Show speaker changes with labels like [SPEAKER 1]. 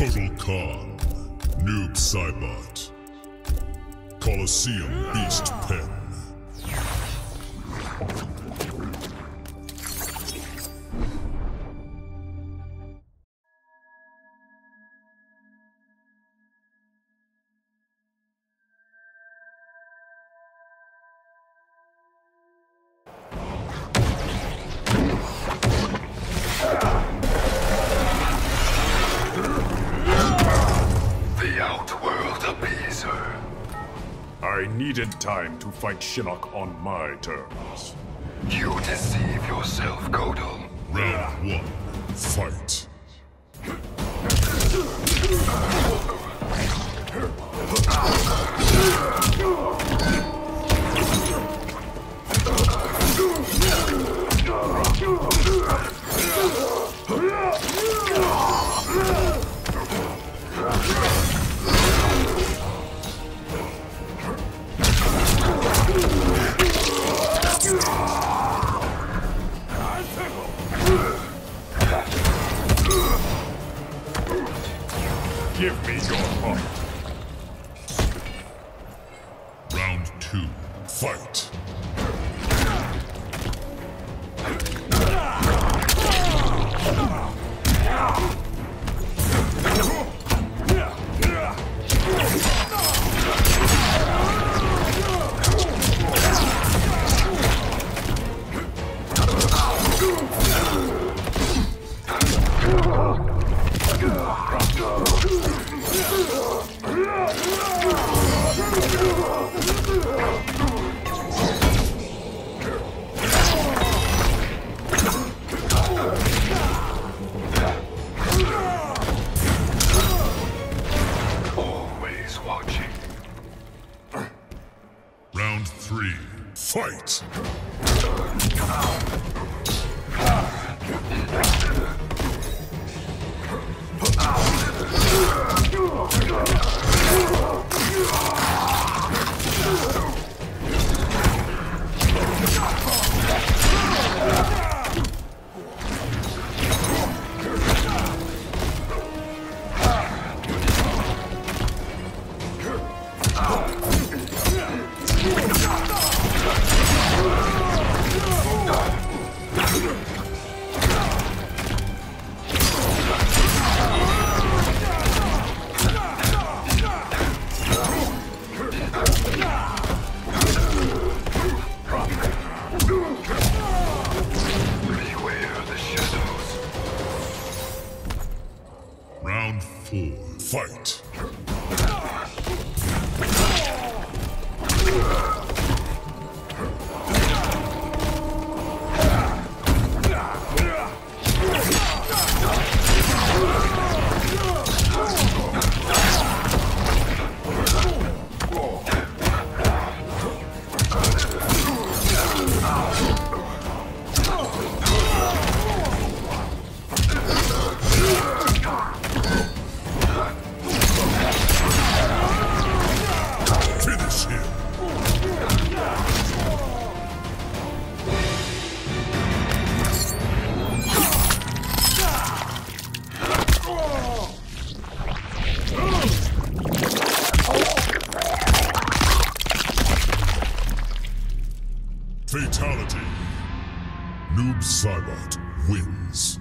[SPEAKER 1] Kotal Kahn, Noob Saibot, Colosseum Beast Pen.
[SPEAKER 2] I needed time to fight Shinnok on my terms.
[SPEAKER 3] You deceive yourself, Kotal.
[SPEAKER 1] Round one, fight.
[SPEAKER 2] Give me your heart.
[SPEAKER 1] Round two, fight. Ah! Fight.
[SPEAKER 3] Shadows. Fight. Fatality.
[SPEAKER 1] Noob Saibot wins.